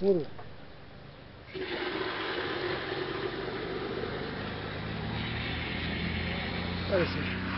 Vurun. Neresi?